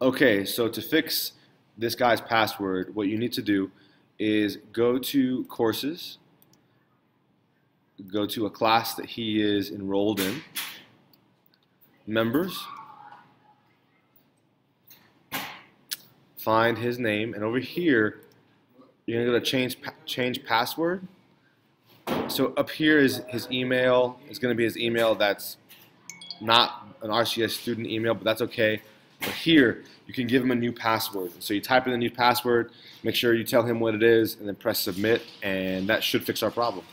Okay, so to fix this guy's password, what you need to do is go to courses, go to a class that he is enrolled in, members, find his name, and over here, you're gonna go to change change password. So up here is his email. It's gonna be his email that's not an RCS student email, but that's okay. But here, you can give him a new password. So you type in the new password, make sure you tell him what it is, and then press submit, and that should fix our problem.